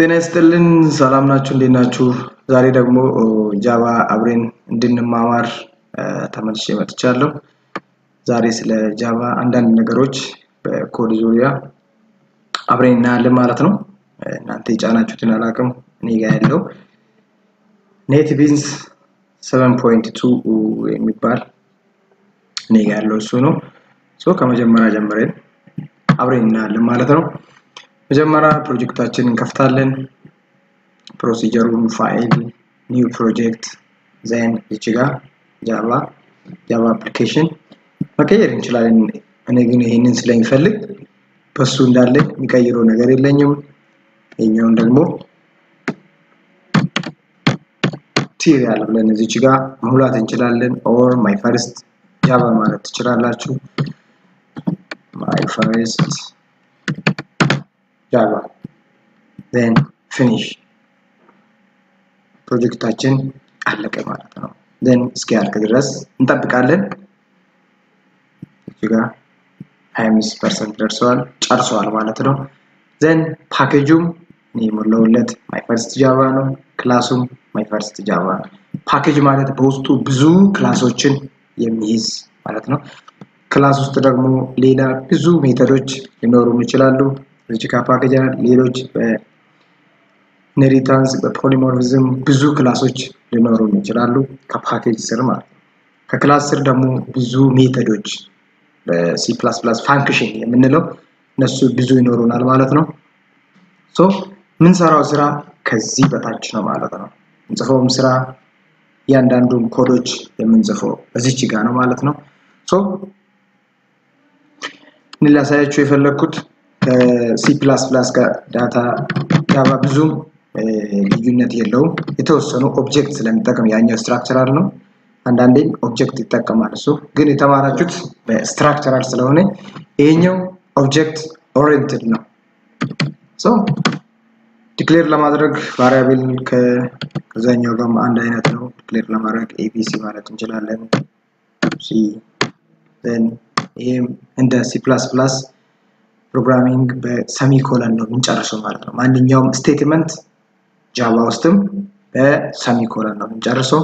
ጤና ይስጥልን። ሰላም ናችሁ? እንዴት ናችሁ? ዛሬ ደግሞ Java አብሬን እንድንማማር ተመልሼ መጥቻለሁ። ዛሬ ስለ Java አንዳንድ ነገሮች በኮድ ዙሪያ አብሬን እናያለን ማለት ነው። እናንተ የጫናችሁትን አላቅም እኔ ጋ ያለው NetBeans 7.2 የሚባል እኔ ጋ ያለው እሱ ነው። ከመጀመሪያ ጀምረን አብሬን እናያለን ማለት ነው መጀመሪያ ፕሮጀክታችን እንከፍታለን። procedure ኡን file new project then እቺ ጋር Java Java application መቀየር እንችላለን። እኔ ግን ይህንን ስለሚፈልግ በሱ እንዳለ የሚቀይረው ነገር የለኝም። ይኛውን ደግሞ trial ብለን እዚች ጋር መሙላት እንችላለን። or my first Java ማለት ትችላላችሁ። my first Java then finish ፕሮጀክታችን አለቀ ማለት ነው then እስኪያልቅ ድረስ እንጠብቃለን እዚህ ጋር 25 percent ደርሰዋል ጨርሰዋል ማለት ነው then package ኡም እኔ የሞላሁለት my first Java ነው class ኡም my first Java ነው ፓኬጅ ማለት በውስጡ ብዙ class ኦችን የሚይዝ ማለት ነው class ውስጥ ደግሞ ሌላ ብዙ method ኦች ሊኖሩ ይችላሉ ጋር ፓኬጅ ሌሎች በ inheritance በ polymorphism ብዙ class ኦች ሊኖሩ ይችላሉ። ከፓኬጅ ስር ማለት ነው። ከ class ስር ደግሞ ብዙ method ኦች በ C function የምንለው እነሱ ብዙ ይኖሩናል ማለት ነው። so ምንሰራው ስራ ከዚህ በታች ነው ማለት ነው። የምንጽፈውም ስራ እያንዳንዱን ኮዶች የምንጽፈው በዚች ጋር ነው ማለት ነው። so ምን ላሳያችሁ የፈለግኩት ከ C ጋር ዳታ Java ብዙም ልዩነት የለውም። የተወሰኑ object ስለሚጠቀም ያኛው structural ነው። አንዳንዴም object ይጠቀማል እሱ። ግን የተማራችሁት በ structural ስለሆነ ይሄኛው object oriented ነው። so declare ለማድረግ variable ከዛኛው ጋር አንድ አይነት ነው። declare ለማድረግ ABC ማለት እንችላለን። C ይሄም እንደ C programming በ semicolon ነው የምንጨርሰው ማለት ነው። ማንኛውም statement Java ውስጥም በ semicolon ነው የምንጨርሰው።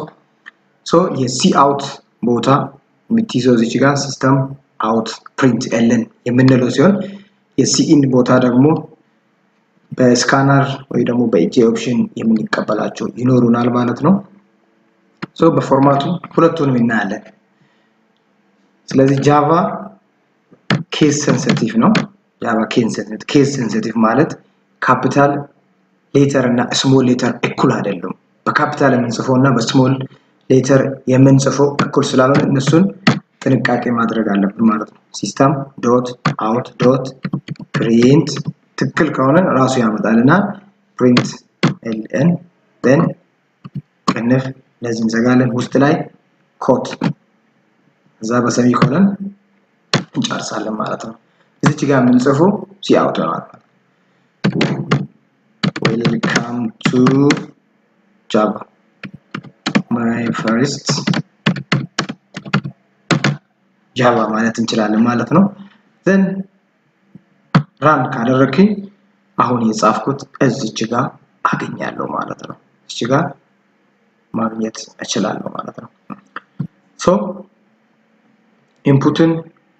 so የ cout ቦታ የምትይዘው እዚች ጋር system out println የምንለው ሲሆን የ cin ቦታ ደግሞ በ scanner ወይ ደግሞ በ JOption የምንቀበላቸው ይኖሩናል ማለት ነው። so በ format ኡ ሁለቱንም እናያለን። ስለዚህ Java case sensitive ነው Java case sensitive ማለት capital letter እና small letter እኩል አይደሉም። በካፒታል የምንጽፈው እና በ small letter የምንጽፈው እኩል ስላልሆነ እነሱን ጥንቃቄ ማድረግ አለብን ማለት ነው። system dot out dot print ትክክል ከሆነ ራሱ ያመጣል እና println ን ቅንፍ እነዚህ እንዘጋለን ውስጥ ላይ quote እዛ በ semicolon እንጨርሳለን ማለት ነው እዚች ጋር የምንጽፈው cout ነው welcome to Java my first Java ማለት እንችላለን ማለት ነው። then run ካደረግኝ አሁን የጻፍኩት እዚች ጋር አገኛለሁ ማለት ነው። እዚች ጋር ማግኘት እችላለሁ ማለት ነው። so input ን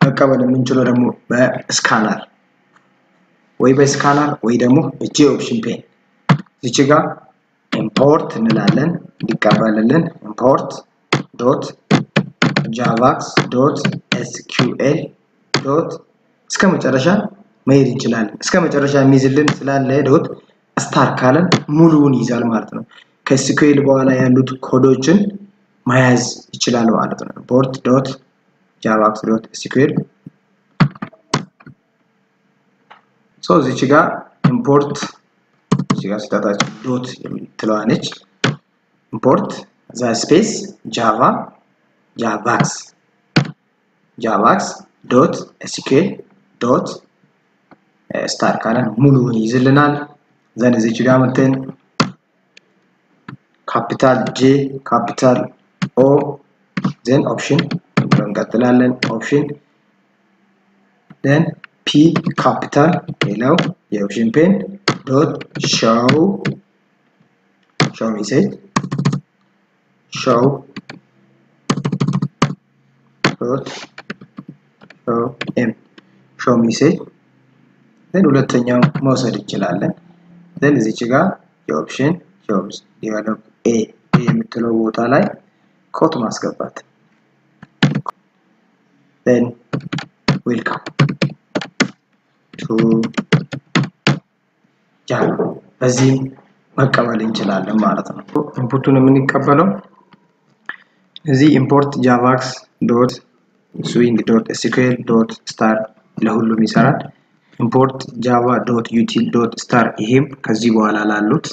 መቀበል የምንችለው ደግሞ በ scanner ወይ በ scanner ወይ ደግሞ በ JOption pane። እዚች ጋር import እንላለን እንዲቀበልልን import dot javax dot SQL dot እስከ መጨረሻ መሄድ እንችላለን። እስከ መጨረሻ የሚይዝልን ስላለ dot star ካለን ሙሉውን ይይዛል ማለት ነው። ከ SQL በኋላ ያሉት ኮዶችን መያዝ ይችላል ማለት ነው። ኢምፖርት ዶት ኤስኪዩኤል ሶ እዚች ጋር ኢምፖርት እዚህ ጋር ስታታችን ዶት የምትለዋነች ኢምፖርት እዛ ስፔስ ጃቫ ጃቫክስ ጃቫክስ ዶት ኤስኪዩኤል ዶት ስታር ካለን ሙሉውን ይይዝልናል ዘን እዚች ጋር መተን capital J capital O then option እንቀጥላለን። option then P capital ሌላው የ option pane dot show show message show dot show m show message then ሁለተኛው መውሰድ እንችላለን። then እዚች ጋር የ option develop A የምትለው ቦታ ላይ quote ማስገባት then welcome to Java በዚህም መቀበል እንችላለን ማለት ነው። input ኡን የምንቀበለው እዚህ import javax dot swing dot SQL dot star ለሁሉም ይሰራል። import java dot util dot star ይሄም ከዚህ በኋላ ላሉት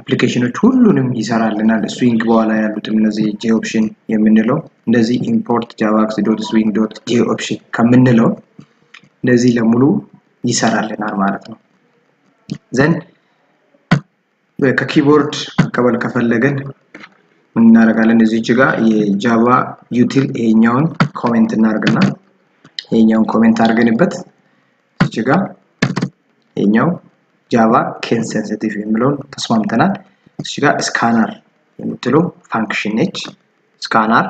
አፕሊኬሽኖች ሁሉንም ይሰራልናል። swing በኋላ ያሉትም እነዚህ J option የምንለው እንደዚህ import javax dot swing dot J option ከምንለው እንደዚህ ለሙሉ ይሰራልናል ማለት ነው። then ከ keyboard መቀበል ከፈለግን ምን እናደርጋለን? እዚች ጋር የ Java util ይሄኛውን comment እናደርግና ይሄኛውን comment አድርገንበት እዚች ጋር ይሄኛው Java case sensitive የሚለውን ተስማምተናል። እዚች ጋር scanner የምትለው function ነች። scanner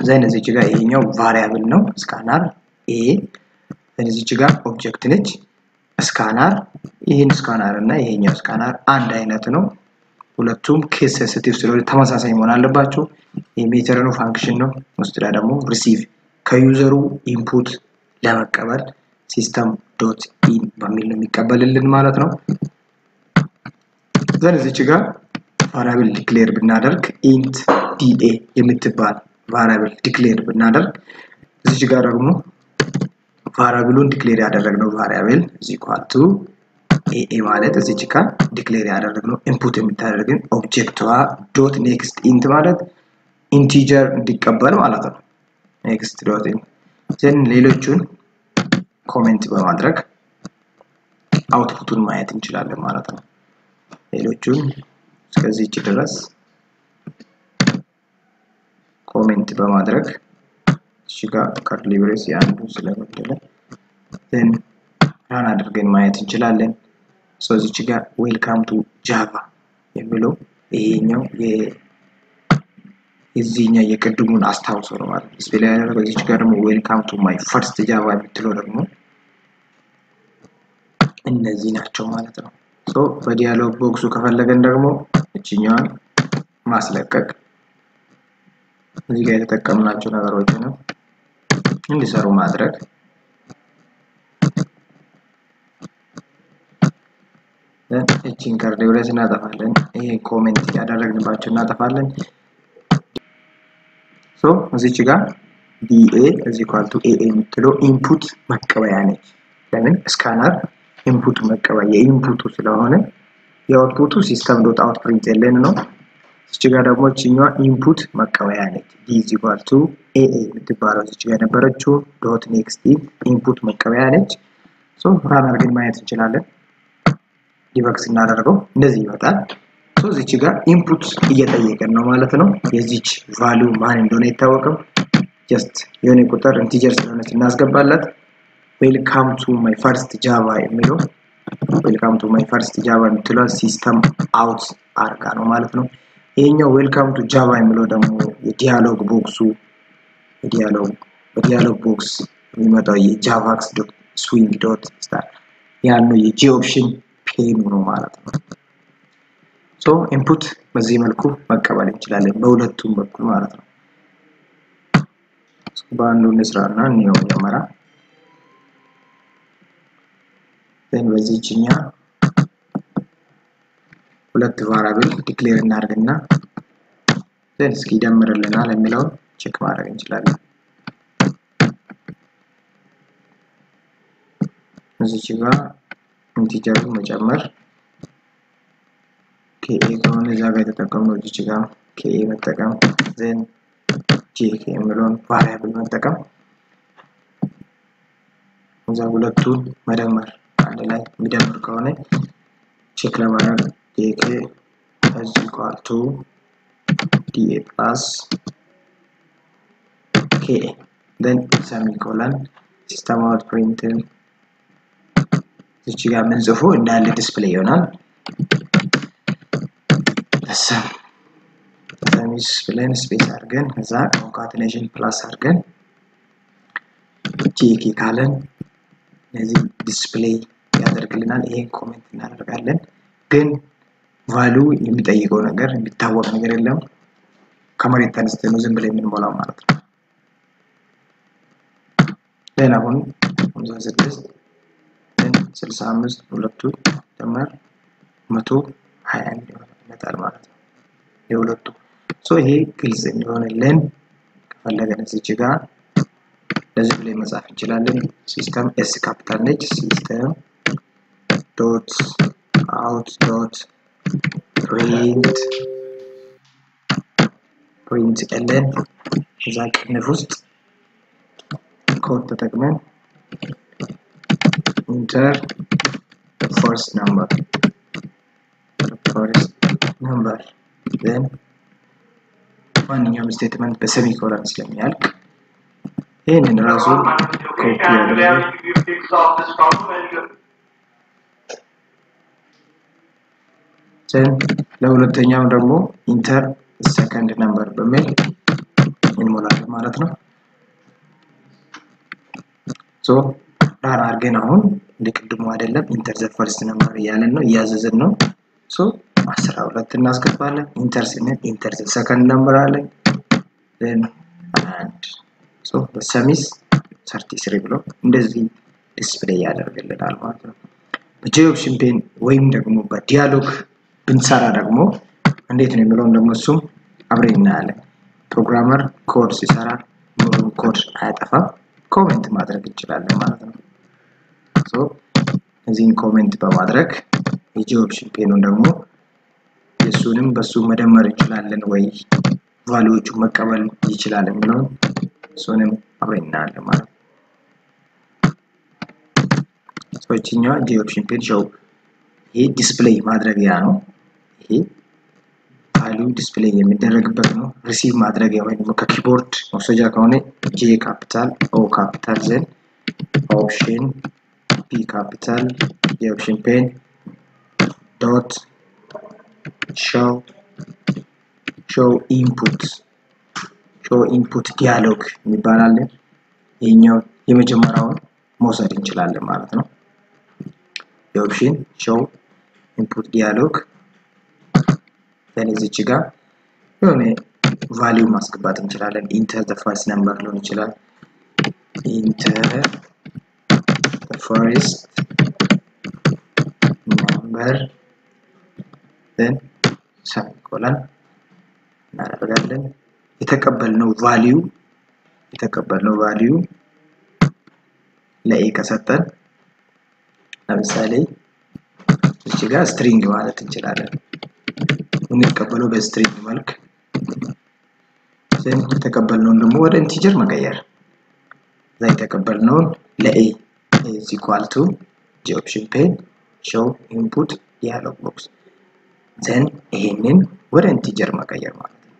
then እዚች ጋር ይሄኛው variable ነው። scanner A እዚች ጋር object ነች። scanner ይህን scanner እና ይሄኛው scanner አንድ አይነት ነው። ሁለቱም case sensitive ስለሆነ ተመሳሳይ መሆን አለባቸው። የሜተር ነው function ነው። ውስጥ ላይ ደግሞ receive ከ user ኡ input ለመቀበል system dot በሚል ነው የሚቀበልልን ማለት ነው። then እዚች ጋር variable declare ብናደርግ int DA የምትባል variable declare ብናደርግ እዚች ጋር ደግሞ variable ኡን declare ያደረግነው variable እዚ AA ማለት እዚች ጋር declare ያደረግነው input የምታደርግን object ኧቷ dot next int ማለት integer እንዲቀበል ማለት ነው። next dot ሌሎቹን comment በማድረግ output ኡን ማየት እንችላለን ማለት ነው። ሌሎቹን እስከዚች ድረስ comment በማድረግ እዚች ጋር curly brace የአንዱ ስለበደለ then run አድርገን ማየት እንችላለን። እዚች ጋር welcome to Java የሚለው ይሄኛው የዚህኛ የቅድሙን አስታውሶ ነው ማለት ስፔል ያደረገው እዚች ጋር ደግሞ welcome to my first Java የምትለው ደግሞ እነዚህ ናቸው ማለት ነው። በ dialog box ኡ ከፈለገን ደግሞ እችኛዋን ማስለቀቅ እዚህ ጋር የተጠቀምናቸው ነገሮችንም እንዲሰሩ ማድረግ እቺን curly brace እናጠፋለን። ይሄ comment ያደረግንባቸው እናጠፋለን። so እዚች ጋር DA is equal to AA የምትለው input መቀበያ ነች። ለምን scanner input መቀበያ የ input ኡ ስለሆነ የ output ኡ system dot out print ln ነው። እዚች ጋር ደግሞ እችኛዋ input መቀበያ ነች። D is to AA የምትባለው እዚች ጋር የነበረችው dot next input መቀበያ ነች። so run አድርገን ማየት እንችላለን። debug ስናደርገው እንደዚህ ይመጣል። so እዚች ጋር input እየጠየቀን ነው ማለት ነው። የዚች value ማን እንደሆነ አይታወቅም። just የሆነ ቁጥር integer ስለሆነች እናስገባላት። welcome to my first Java የሚለው welcome to my first Java የምትለው system out አርጋ ነው ማለት ነው። ይሄኛው welcome to Java የሚለው ደግሞ የዲያሎግ ቦክሱ የዲያሎግ በዲያሎግ ቦክስ የሚመጣው የ javax dot swing dot star ያለው የ J option pane ኡ ነው ማለት ነው። so input በዚህ መልኩ መቀበል እንችላለን በሁለቱም በኩል ማለት ነው። በአንዱ እንስራና እንየው መጀመሪያ then በዚህችኛ ሁለት variable declare እናደርግና then እስኪ ይደምርልናል የሚለውን check ማድረግ እንችላለን። እዚች ጋር integer ኡ መጨመር KA ከሆነ እዛ ጋር የተጠቀምነው እዚች ጋር KA መጠቀም then JK የሚለውን variable መጠቀም እዛ ሁለቱን መደመር አንድ ላይ የሚደምር ከሆነ check ለማድረግ JK is equal to DA plus KA then semicolon system out print ln እዚች ጋር የምንጽፉ እንዳለ display ይሆናል። sum sum is ብለን space አድርገን ከዛ concatenation plus አድርገን JK ካለን እነዚህ display ያደርግልናል። ይሄን comment እናደርጋለን። ግን value የሚጠይቀው ነገር የሚታወቅ ነገር የለም። ከመሬት ተነስተን ነው ዝም ብለን የምንሞላው ማለት ነው። ሌላ አሁን 56 ስልሳ አምስት ሁለቱ ሲደመር መቶ ሀያ ይመጣል ማለት ነው። የሁለቱ so ይሄ ግልጽ እንዲሆንልን ከፈለገን እዚች ጋር ከዚህ በላይ መጻፍ እንችላለን። system S capital ነች። system dot out dot print print ln እዛ ቅንፍ ውስጥ quote ተጠቅመን enter first number first number then ማንኛውም statement በ semicolon ስለሚያልቅ ይህንን ራሱ ኮፒ ያደርጋል። ለሁለተኛው ደግሞ enter second number በሚል እንሞላለን ማለት ነው። ሶ ዳር አድርገን አሁን እንደ ቅድሙ አይደለም enter the first number እያለን ነው እያዘዝን ነው። so አስራ ሁለት እናስገባለን። enter ስንል enter the second number አለን then አንድ so the sum is thirty three ብሎ እንደዚህ display ያደርግልናል ማለት ነው። በ J option pane ወይም ደግሞ በ dialog ብንሰራ ደግሞ እንዴት ነው የሚለውን ደግሞ እሱም አብረን እናያለን። programmer ኮድ ሲሰራ ሙሉን ኮድ አያጠፋም። comment ማድረግ እንችላለን ማለት ነው። እዚህን comment በማድረግ የ J option pane ኑን ደግሞ የእሱንም በሱ መደመር እንችላለን ወይ value ዎቹ መቀበል ይችላል የሚለውን እሱንም አብረን እናያለን ማለት ነው። ሰዎችኛዋ J option pane show ይሄ display ማድረጊያ ነው። ይሄ value display የሚደረግበት ነው። receive ማድረጊያ ወይም ከ keyboard መውሰጃ ከሆነ J capital O capital then option P capital የ option pane dot show show input show input dialog የሚባል ይህኛው የመጀመሪያውን መውሰድ እንችላለን ማለት ነው። የ option show input dialog እዚች ጋር የሆነ value ማስገባት እንችላለን። enter the first number ሊሆን ይችላል። enter the first number then semicolon እናደርጋለን። የተቀበልነው value የተቀበልነው value ለ A ከሰጠን ለምሳሌ እዚህ ጋር string ማለት እንችላለን። የምንቀበለው በ string መልክ then የተቀበልነውን ደግሞ ወደ integer መቀየር እዛ የተቀበልነውን ለ A is equal to J option pane show input dialog box then ይሄንን ወደ integer መቀየር ማለት ነው።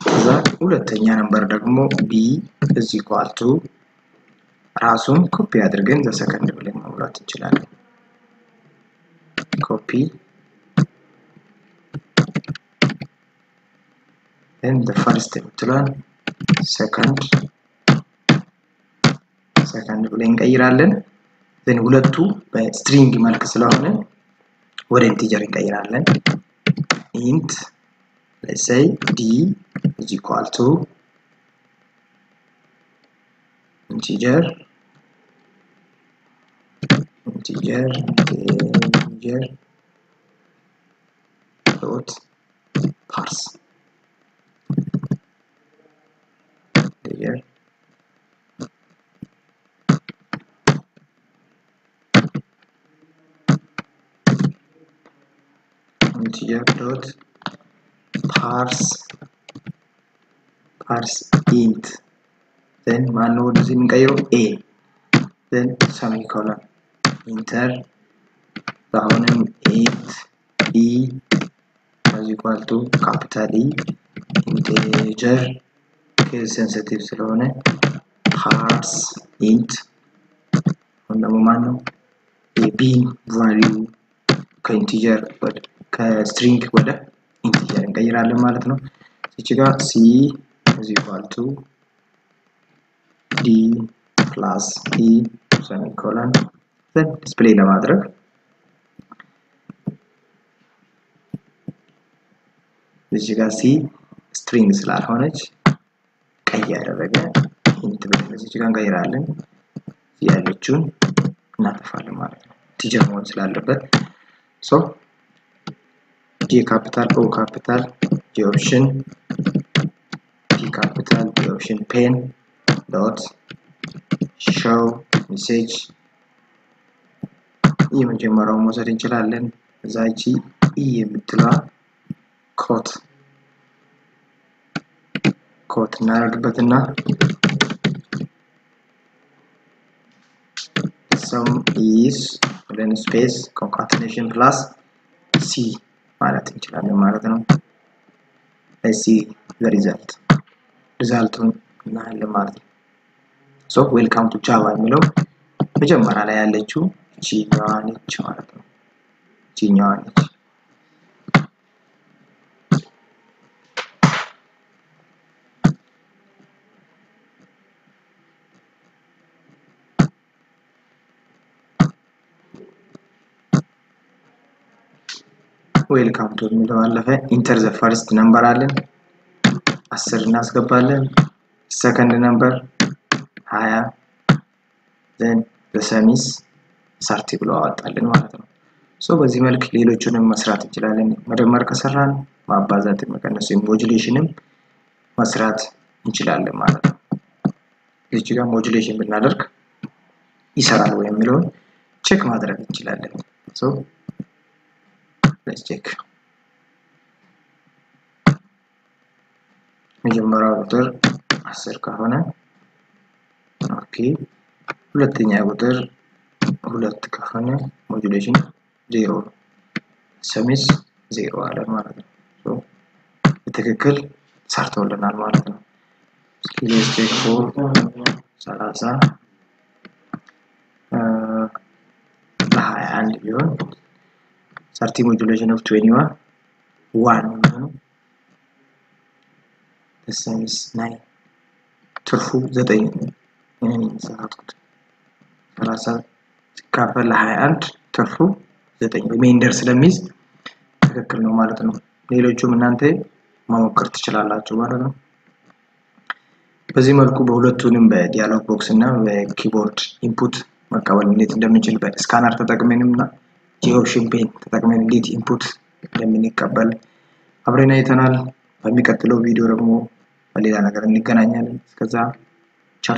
ከዛ ሁለተኛ number ደግሞ B is equal to ራሱን ኮፒ አድርገን the second ብለን መሙላት እንችላለን። copy the first የምትሏን second second ብለን እንቀይራለን። then ሁለቱ በ string መልክ ስለሆነ ወደ integer እንቀይራለን። ኢንት say d is equal to integer integer integer dot parse integer integer dot parse parse int then ማነው ወደዚህ የምንቀይረው A then semicolon enter አሁንም ኢንት ኢ equal to capital E integer ኬዝ ሴንሲቲቭ ስለሆነ parse int አሁን ደግሞ ማን ነው የቢን ቫሊዩ ከኢንቲጀር ከስትሪንግ ወደ ኢንቲጀር እንቀይራለን ማለት ነው። እዚህ ጋር C is equal to D plus E semicolon display ለማድረግ እዚህ ጋር C string ስላልሆነች ቀይ ያደረገ int ብለን እዚህ ጋር እንቀይራለን። ያለችውን እናጠፋለን ማለት ነው። integer መሆን ስላለበት so J capital O capital J option P capital J option pane dot show message ይህ መጀመሪያውን መውሰድ እንችላለን። እዛ J E የምትለዋ quote quote እናደርግበትና sum is ብለን space concatenation plus C ማለት እንችላለን ማለት ነው። C result result ቱን እናያለን ማለት ነው። so welcome to Java የሚለው መጀመሪያ ላይ ያለችው ቺኛዋ ነች ማለት ነው። ቺኛዋ ነች። welcome to የሚለው አለፈ። enter the first number አለን አስር እናስገባለን። second number ሀያ then the sum is thirty ብሎ አወጣልን ማለት ነው። so በዚህ መልክ ሌሎቹንም መስራት እንችላለን። መደመር ከሰራን ማባዛት፣ መቀነስ ወይም modulation ም መስራት እንችላለን ማለት ነው። እዚህ ጋር modulation ብናደርግ ይሰራል ወይ የሚለውን check ማድረግ እንችላለን። መጀመሪያው ቁጥር አስር ከሆነ okay፣ ሁለተኛ ቁጥር ሁለት ከሆነ modulation ዜሮ sum is ዜሮ አለ ማለት ነው። በትክክል ሰርተውልናል ማለት ነው። check for ሰላሳ በሀያ አንድ ቢሆን thirty modulation of twenty one one የሚሆነው ሰሚስ nine ትርፉ ዘጠኝ ይህን የሚሰራትኩት ሰላሳ ሲካፈል ለሀያ አንድ ትርፉ ዘጠኝ remainder ስለሚይዝ ትክክል ነው ማለት ነው። ሌሎቹም እናንተ መሞከር ትችላላችሁ ማለት ነው። በዚህ መልኩ በሁለቱንም በ dialog box እና በ keyboard input መቀበል እንዴት እንደምንችል በ scanner ተጠቅመንም JOptionPane ተጠቅመን እንዴት input እንደምንቀበል አብረን አይተናል። በሚቀጥለው ቪዲዮ ደግሞ በሌላ ነገር እንገናኛለን። እስከዛ ቻው